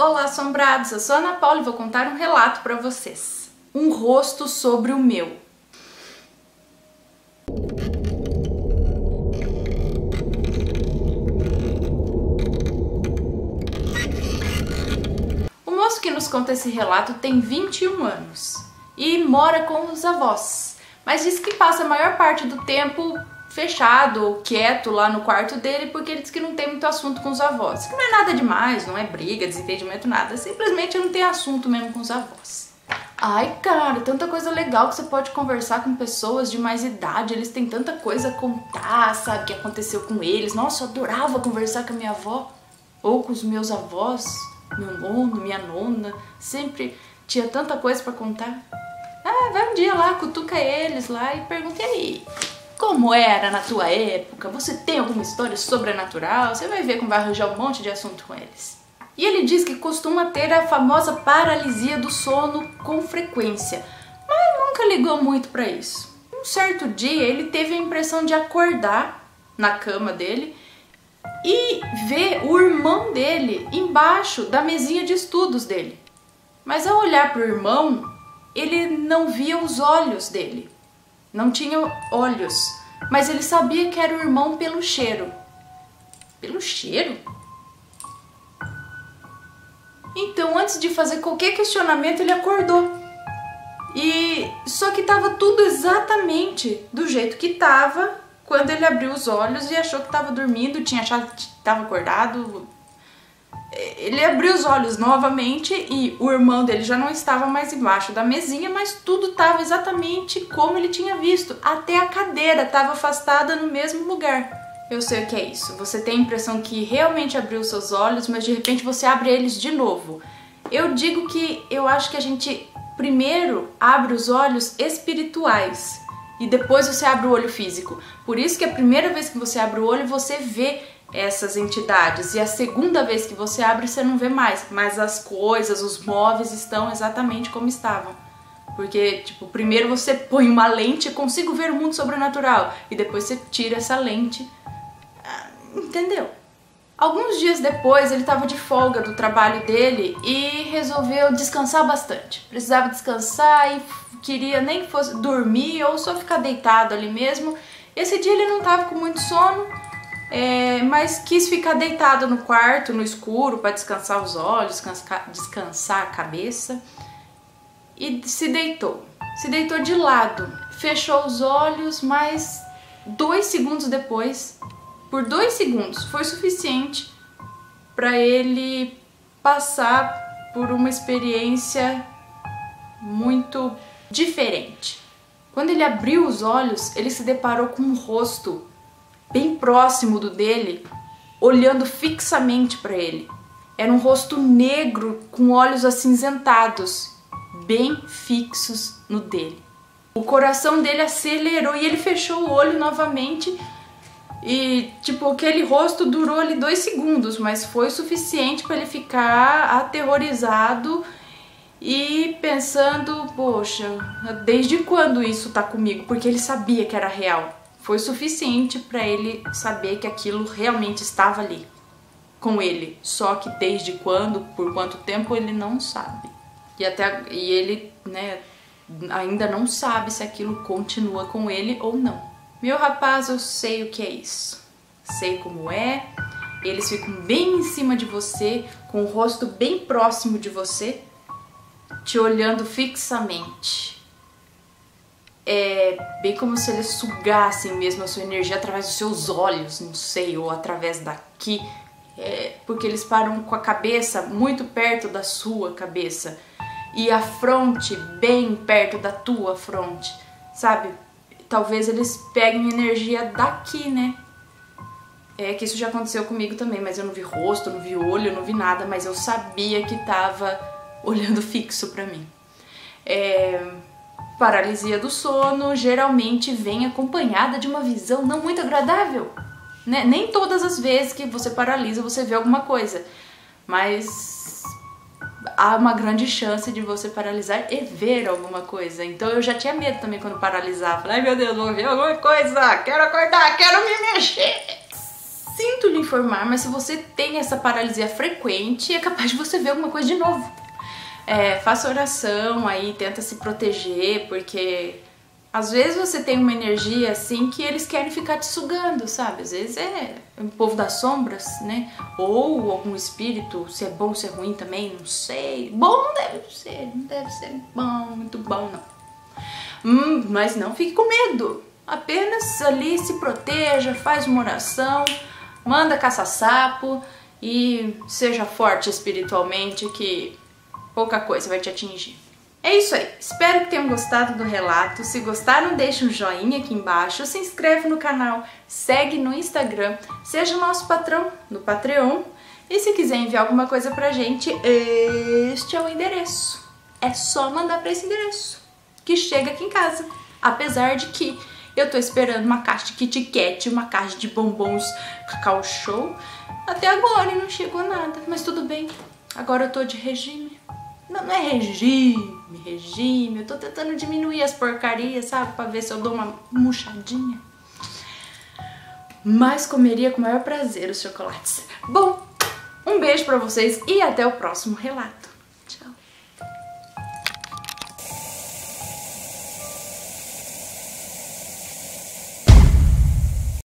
Olá, assombrados! Eu sou a Ana Paula e vou contar um relato para vocês. Um rosto sobre o meu. O moço que nos conta esse relato tem 21 anos e mora com os avós, mas diz que passa a maior parte do tempo fechado quieto lá no quarto dele porque ele diz que não tem muito assunto com os avós. Que não é nada demais, não é briga, desentendimento, nada. Simplesmente não tem assunto mesmo com os avós. Ai, cara, tanta coisa legal que você pode conversar com pessoas de mais idade, eles têm tanta coisa a contar, sabe, que aconteceu com eles. Nossa, eu adorava conversar com a minha avó ou com os meus avós, meu nono, minha nona, sempre tinha tanta coisa para contar. Ah, vai um dia lá, cutuca eles lá e pergunta aí, como era na tua época? Você tem alguma história sobrenatural? Você vai ver como vai arranjar um monte de assunto com eles. E ele diz que costuma ter a famosa paralisia do sono com frequência, mas nunca ligou muito para isso. Um certo dia ele teve a impressão de acordar na cama dele e ver o irmão dele embaixo da mesinha de estudos dele. Mas ao olhar para o irmão, ele não via os olhos dele não tinha olhos, mas ele sabia que era o irmão pelo cheiro. Pelo cheiro? Então, antes de fazer qualquer questionamento, ele acordou. E só que estava tudo exatamente do jeito que estava quando ele abriu os olhos e achou que estava dormindo, tinha achado que estava acordado, ele abriu os olhos novamente e o irmão dele já não estava mais embaixo da mesinha, mas tudo estava exatamente como ele tinha visto. Até a cadeira estava afastada no mesmo lugar. Eu sei o que é isso. Você tem a impressão que realmente abriu seus olhos, mas de repente você abre eles de novo. Eu digo que eu acho que a gente primeiro abre os olhos espirituais e depois você abre o olho físico. Por isso que a primeira vez que você abre o olho, você vê essas entidades. E a segunda vez que você abre, você não vê mais, mas as coisas, os móveis estão exatamente como estavam. Porque, tipo, primeiro você põe uma lente, consigo ver o mundo sobrenatural, e depois você tira essa lente. Ah, entendeu? Alguns dias depois, ele estava de folga do trabalho dele e resolveu descansar bastante. Precisava descansar e queria nem que fosse dormir ou só ficar deitado ali mesmo. Esse dia ele não estava com muito sono, é, mas quis ficar deitado no quarto, no escuro, para descansar os olhos, descansar, descansar a cabeça. E se deitou. Se deitou de lado, fechou os olhos, mas dois segundos depois, por dois segundos, foi suficiente para ele passar por uma experiência muito diferente. Quando ele abriu os olhos, ele se deparou com um rosto bem próximo do dele, olhando fixamente para ele. Era um rosto negro com olhos acinzentados, bem fixos no dele. O coração dele acelerou e ele fechou o olho novamente. E, tipo, aquele rosto durou ali dois segundos, mas foi suficiente para ele ficar aterrorizado e pensando: poxa, desde quando isso tá comigo? Porque ele sabia que era real foi suficiente para ele saber que aquilo realmente estava ali com ele. Só que desde quando, por quanto tempo ele não sabe. E até e ele, né, ainda não sabe se aquilo continua com ele ou não. Meu rapaz, eu sei o que é isso. Sei como é. Eles ficam bem em cima de você, com o rosto bem próximo de você, te olhando fixamente é bem como se eles sugassem mesmo a sua energia através dos seus olhos, não sei, ou através daqui, é, porque eles param com a cabeça muito perto da sua cabeça e a fronte bem perto da tua fronte, sabe? Talvez eles peguem energia daqui, né? É que isso já aconteceu comigo também, mas eu não vi rosto, não vi olho, não vi nada, mas eu sabia que tava olhando fixo pra mim. É, Paralisia do sono geralmente vem acompanhada de uma visão não muito agradável. Né? Nem todas as vezes que você paralisa você vê alguma coisa, mas há uma grande chance de você paralisar e ver alguma coisa. Então eu já tinha medo também quando paralisava. Ai meu Deus, vou ver alguma coisa, quero acordar, quero me mexer. sinto lhe informar, mas se você tem essa paralisia frequente, é capaz de você ver alguma coisa de novo. É, faça oração aí, tenta se proteger, porque às vezes você tem uma energia assim que eles querem ficar te sugando, sabe? Às vezes é o povo das sombras, né? Ou algum espírito, se é bom, se é ruim também, não sei. Bom não deve ser, não deve ser bom, muito bom não. Hum, mas não fique com medo. Apenas ali se proteja, faz uma oração, manda caça-sapo e seja forte espiritualmente que pouca coisa vai te atingir. É isso aí, espero que tenham gostado do relato. Se gostaram, deixa um joinha aqui embaixo, se inscreve no canal, segue no Instagram, seja nosso patrão no Patreon. E se quiser enviar alguma coisa pra gente, este é o endereço. É só mandar pra esse endereço, que chega aqui em casa. Apesar de que eu tô esperando uma caixa de Kit Kat, uma caixa de bombons Cacau Show. Até agora não chegou nada, mas tudo bem. Agora eu tô de regime. Não, não é regime, regime. Eu tô tentando diminuir as porcarias, sabe? Pra ver se eu dou uma murchadinha. Mas comeria com o maior prazer os chocolates. Bom, um beijo pra vocês e até o próximo relato.